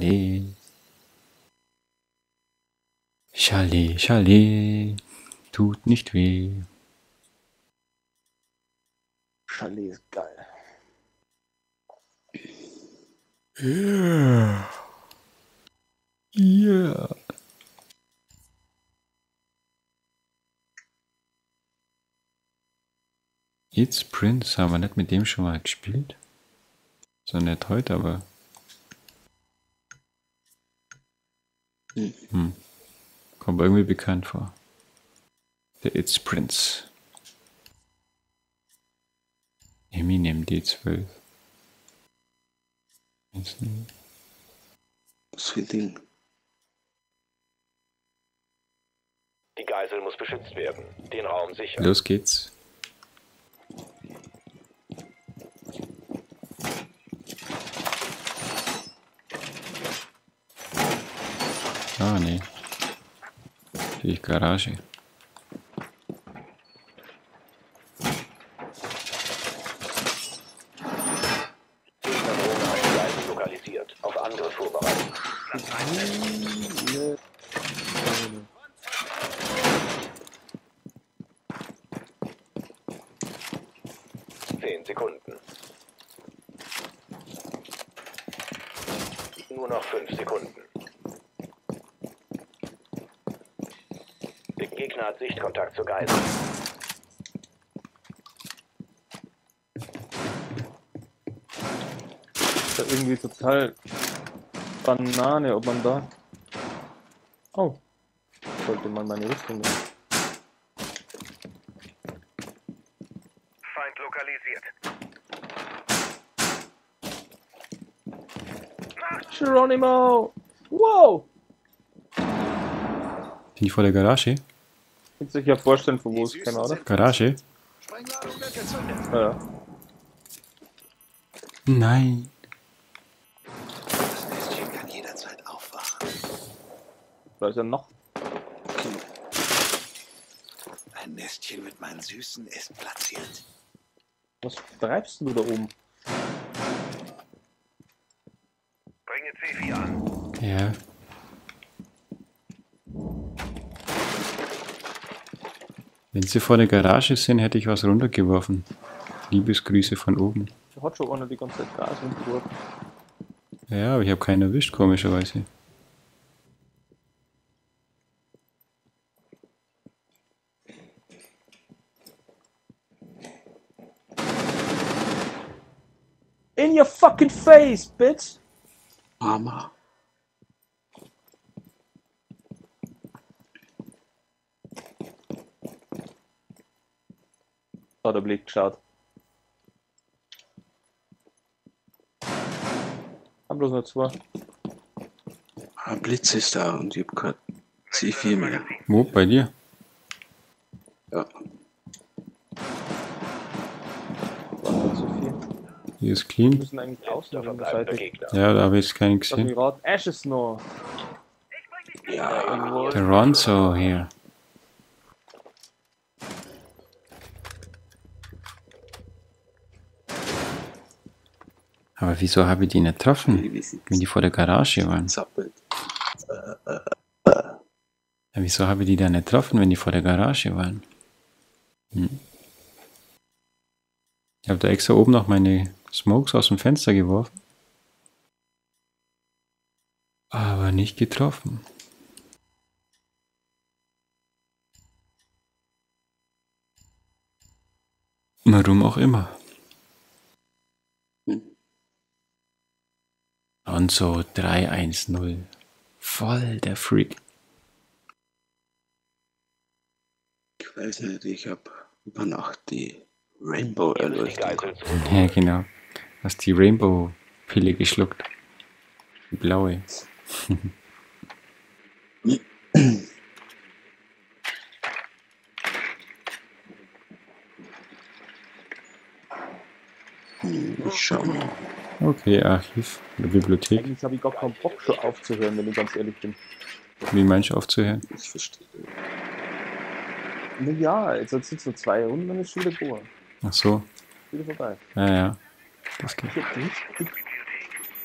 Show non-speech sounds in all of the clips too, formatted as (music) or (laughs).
Chalet. Chalet, Chalet. Tut nicht weh. Chalet ist geil. Yeah. Yeah. It's Prince, haben wir nicht mit dem schon mal gespielt? So nicht heute, aber. Hm. Kommt mir irgendwie bekannt vor. Der It's Prince. Eminem D12. Jetzt nicht. Was für ein Ding? Die Geisel muss beschützt werden. Den Raum sichern. Los geht's. Ah, nee. Die Garage. Nur noch fünf Sekunden. Gegner hat Sichtkontakt zur Geisel. ist ja irgendwie total Banane, ob man da. Oh. Sollte man meine Rüstung nehmen. Feind lokalisiert. Geronimo! Wow! Sind die vor der Garage? Kannst du dich ja vorstellen, von wo es keine Ahnung. Garage? Ja, ja. Nein. Das Nestchen kann jederzeit aufwachen. Da ist ja noch. Ein Nestchen mit meinen Süßen ist platziert. Was treibst du da oben? Bringe C4 an. Ja. Wenn sie vor der Garage sind, hätte ich was runtergeworfen. Liebesgrüße von oben. Der hat schon einer die ganze Zeit Gas und Tour. Ja, aber ich habe keinen erwischt, komischerweise. In your fucking face, bitch! Mama. Hat er Blick geschaut. Haben bloß noch zwei. Ein Blitz ist da und ich hab kein C4 mehr. Wo? Bei dir? Ja. Hier ist Wir clean. müssen eigentlich außen Der an der Seite. Ja, da habe ich jetzt keinen gesehen. raten. Ashes noch. Ja. Irgendwo. Der Ronzo hier. Aber wieso habe ich die nicht getroffen, wenn die vor der Garage waren? zappelt. Ja, wieso habe ich die da nicht getroffen, wenn die vor der Garage waren? Hm. Ich habe da extra oben noch meine Smokes aus dem Fenster geworfen. Aber nicht getroffen. Warum auch immer. Und so 310. Voll der Freak. Ich weiß nicht, ich hab über Nacht die Rainbow Erleuchtung. Zurück. Ja, genau. Hast die Rainbow-Pille geschluckt. Die blaue. Ich schau mal. Okay, Archiv oder Bibliothek. Eigentlich habe ich gar keinen Bock schon aufzuhören, wenn ich ganz ehrlich bin. Wie meinst du aufzuhören? Ich verstehe. Na ja, jetzt sind es nur zwei Runden, dann ist schon wieder gut. Ach so. Wieder vorbei. Ja, ja. Das geht. Ich hab nicht.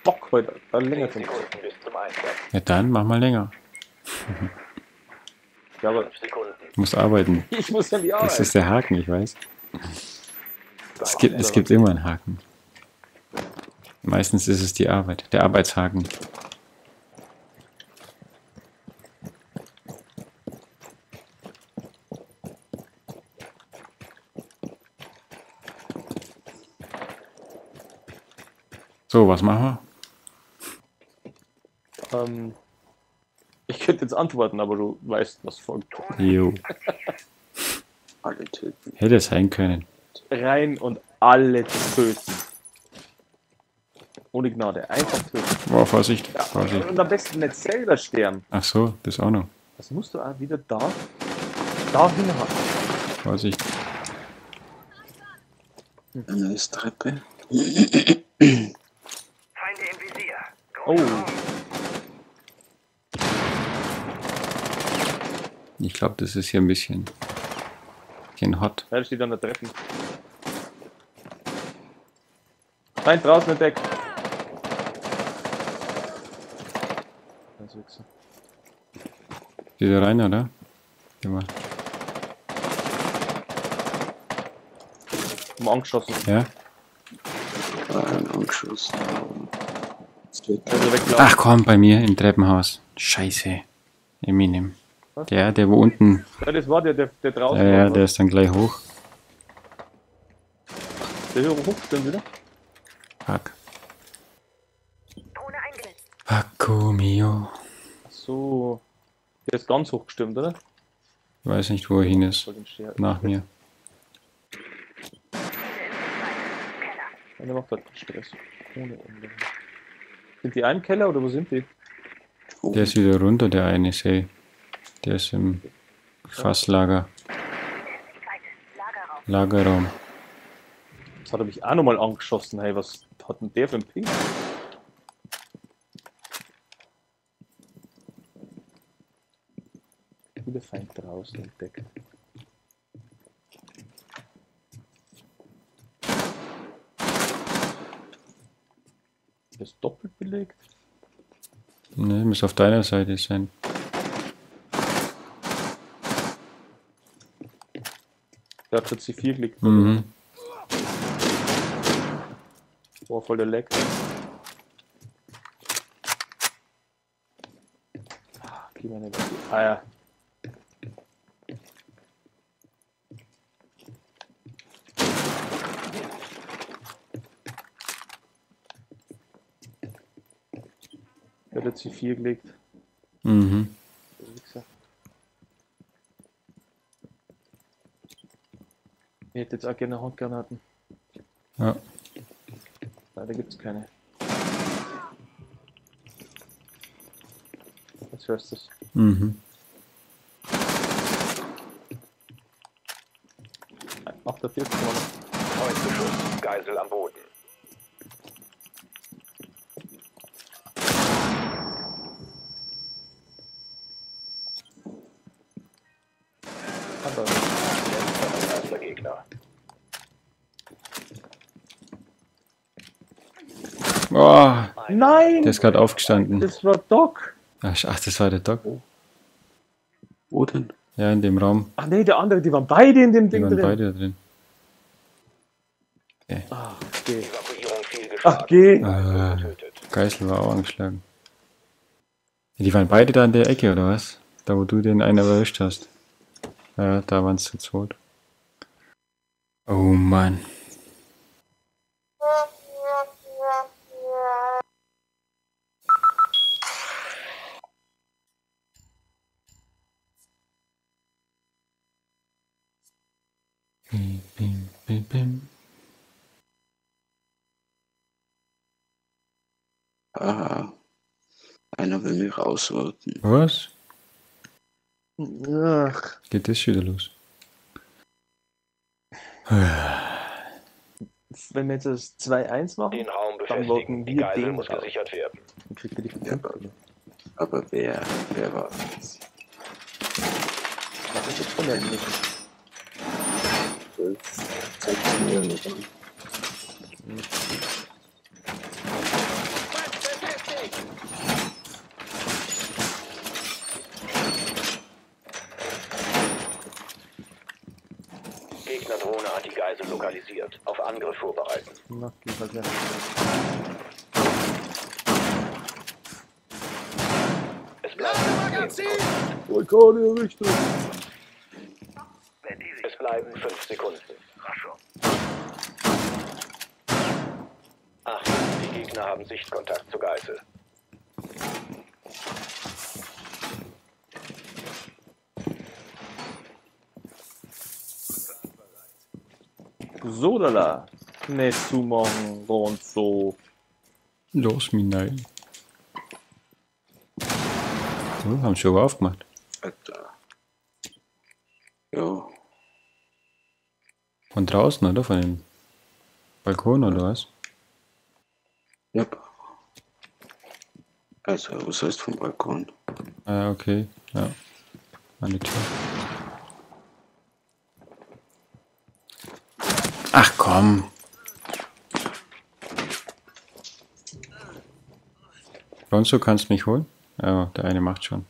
Bock heute, da länger 10 zu Einsatz. Ja dann, mach mal länger. Ja, aber 5 Sekunden. Du musst arbeiten. (laughs) ich muss ja die Das Arbeit. ist der Haken, ich weiß. Es gibt, es gibt immer einen Haken. Meistens ist es die Arbeit, der Arbeitshaken. So, was machen Ähm, ich könnte jetzt antworten, aber du weißt, was folgt. wir? Jo, (laughs) Alle töten. hätte es sein können. Rein und alle töten. Ohne Gnade, einfach töten. Boah, Vorsicht, Vorsicht. Und am besten nicht selber sterben. Ach so, das auch noch. Das musst du auch wieder da, dahin haben. Vorsicht. Eine ist Treppe. Feinde im Visier. Oh, Ich glaube, das ist hier ein bisschen, bisschen hot. da steht an der Treffen. Nein, draußen entdeckt. Wichser. Geht da rein, oder? Geh mal. Mal angeschossen. Ja? Ein weglaufen. Ach komm, bei mir im Treppenhaus. Scheiße. Eminem. Was? Der, der wo unten. Ja, das war der, der, der draußen Ja, ja, der ist dann gleich hoch. Der höhere hochstimmt wieder. Fuck. Paco mio. So. Der ist ganz hoch gestimmt, oder? Ich weiß nicht, wo er hin ist. Nach mir. Der macht halt Stress. Ohne Ende. Sind die einen Keller oder wo sind die? Der ist wieder runter, der eine See. Der ist im Fasslager. Lagerraum. Das hat er mich auch nochmal angeschossen. Hey, was hat denn der für ein Ping? Wieder Feind draußen entdeckt. Das ist doppelt belegt. Ne, muss auf deiner Seite sein. Der hat für C4 gelegt. Mhm. Boah, voll der Leck. Ah, geh mal nicht. Ah ja. Der jetzt C4 gelegt. Mhm. der. Ich hätte jetzt auch gerne Handgranaten. Ja. Leider gibt es keine. Jetzt hörst du es. Mhm. 48 Mann. Neun Beschuss. Geisel am Boden. Aber Erster Gegner. Oh, Nein! der ist gerade aufgestanden. Das war Doc! Ach, ach, das war der Doc. Wo denn? Ja, in dem Raum. Ach nee, der andere, die waren beide in dem Die Ding waren drin. beide da drin. Ach, geh. Evakuierung viel Ach, geh. Ah, Getötet. Geißel war auch angeschlagen. Die waren beide da in der Ecke, oder was? Da, wo du den einen erwischt hast. Ja, da waren es zu zweit. Oh Mann. Bim, bim, bim, bim. Ah, einer will mich rausroten. Was? Ach, Geht das schon wieder los? wenn wir jetzt das 2-1 machen, Den Raum Dann. Die wir Geisel den muss raus. gesichert werden. dann kriegt ihr die Ja, Punkte. aber wer, wer war das? Das ist jetzt von der Mitte will. Gegnerdrohne hat die Geisel lokalisiert. Auf Angriff vorbereiten. Na, geht halt ja. Es bleibt. Magazin! Richtung! Es bleiben fünf Sekunden. Achtung, die Gegner haben Sichtkontakt zur Geisel. So, lala. Nicht zumachen, und so. Los, Minei. So, haben schon aufgemacht. Von draußen, oder? Von dem Balkon, oder was? ja. Also, was heißt vom Balkon? Ah, okay. Ja. An die Tür. Ach komm. Lonzo, kannst mich holen? Ja, der eine macht schon.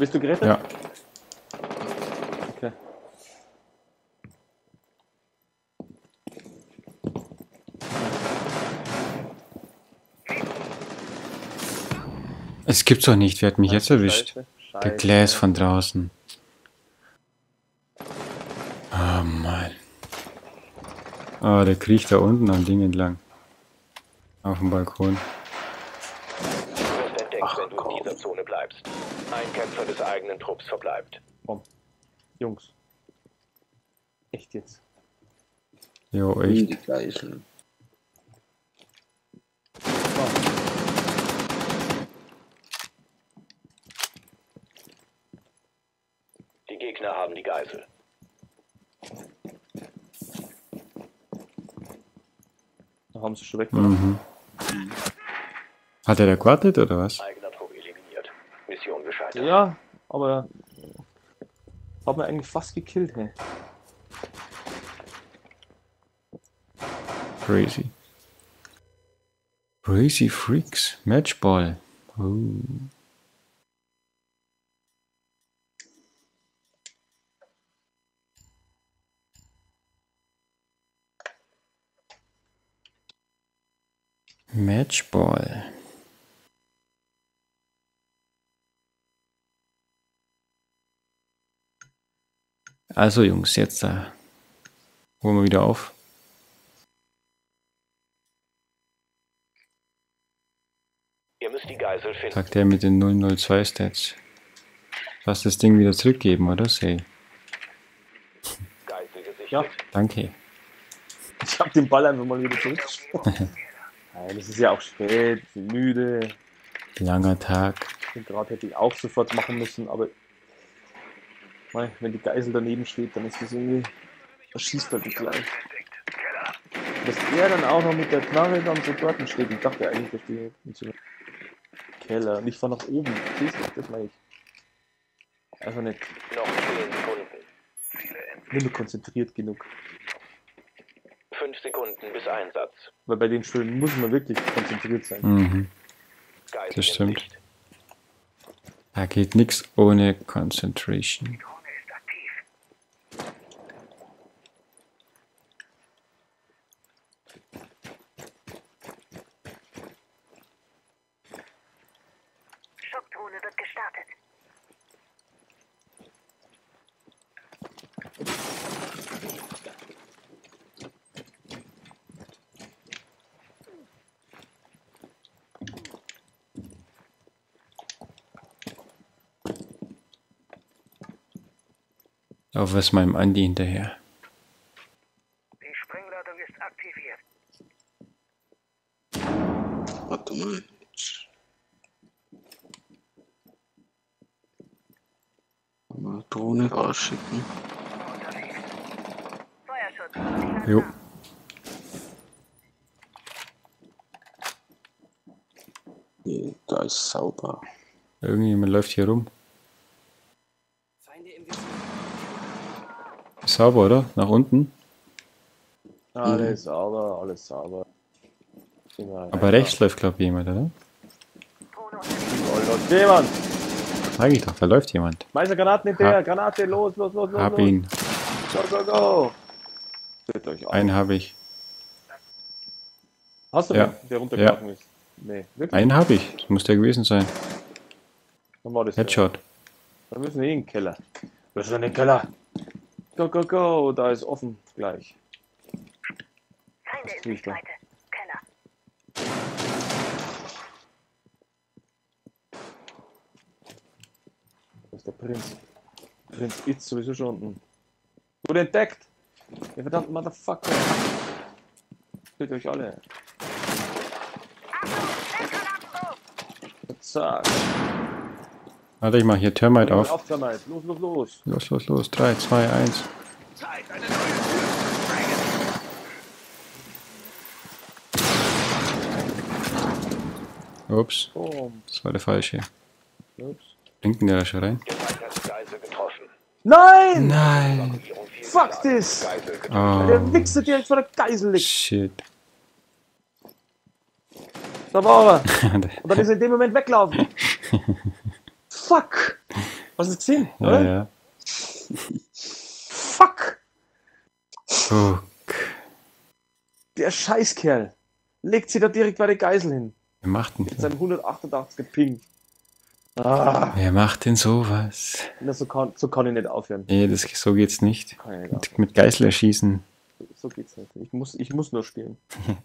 Bist du gerettet? Ja. Okay. Es gibt's doch nicht, wer hat mich jetzt erwischt? Scheiße, Der. Glas von draußen. Oh Mann. Ah, der kriecht da unten am Ding entlang. Auf dem Balkon. Du wirst entdeckt, wenn du in dieser Zone bleibst. Ein Kämpfer des eigenen Trupps verbleibt. Komm. Jungs. Echt jetzt. Jo, echt. die Geisel. Die Gegner haben die Geisel. Da haben sie schon weg. Mhm. Hat er da gewartet oder was? Ja, aber hat mir eigentlich fast gekillt, hey. Crazy. Crazy Freaks. Matchball. Oh. Matchball. Also Jungs, jetzt da. Holen wir wieder auf. Ihr müsst die Geisel finden. Sagt er mit den 002 Stats. Lass das Ding wieder zurückgeben, oder? Say. Geisel gesichtet. Ja. Danke. Ich hab den Ball einfach mal wieder zurückgeschossen. (laughs) Nein, es ist ja auch spät, ich bin müde. Langer Tag. Den Grad hätte ich auch sofort machen müssen, aber Mei, wenn die Geisel daneben steht, dann ist das irgendwie. Das schießt halt gleich. Dass er dann auch noch mit der Knarre dann so dort steht. Ich dachte eigentlich, dass die in so Keller, nicht von nach oben. Verstehst du? Das meine ich. Einfach nicht, Noch 10 Sekunden. nicht mehr konzentriert genug. 5 Sekunden bis Einsatz. Weil bei den Stellen muss man wirklich konzentriert sein. Mhm. Das stimmt. Da geht nichts ohne Concentration. Auf was meinem Andi hinterher. Die Sprengladung ist aktiviert. Warte mal. Mal Drohne rausschicken. Feuerschutz. Jo. Nee, da ist sauber. Irgendjemand läuft hier rum. Sauber, oder? Nach unten. Alles sauber, alles sauber. Aber rechts läuft, glaube ich, jemand, oder? Gott, jemand! Sag ich doch, da läuft jemand. Meister, Granaten hinterher, Granate, los, los, los, los. Hab los. ihn. Go, go, go. Seht euch auf. Einen habe ich. Hast du Ja. den, der runtergelaufen ist? Nee, wirklich? Einen habe ich. Das muss der gewesen sein. Headshot. Dann müssen wir in den Keller. Wir müssen in den Keller. Go, go, go. Da ist offen gleich. Feinde in da? Sichtweite. Keller. Da ist der Prinz. Prinz Itz sowieso schon unten. Wurde entdeckt. Ihr verdammten Motherfucker. Seht euch alle. Zack. Warte, ich mach hier Termite auf. Auf, Termite. Los, los, los. Los, los, los. 3, 2, 1. Ups, das war der falsche. Ups. Blinken der da schon rein? Nein! Nein! Fuck this! Getötet. Der Oh, Wichser direkt vor der Geisel liegt. shit. Da war er. (laughs) Und dann ist er in dem Moment weglaufen. (laughs) Fuck! Hast du es gesehen? ja, oder? ja. Fuck! Fuck. Der Scheißkerl legt sie da direkt bei der Geisel hin. Wer macht denn? Mit seinem 188er Ping. Ah, Wer macht denn sowas? na, so, kann, so kann ich nicht aufhören. Nee, das, so geht's nicht. Nicht Mit, mit Geißel erschießen. So geht's nicht. Ich muss, ich muss nur spielen. (laughs)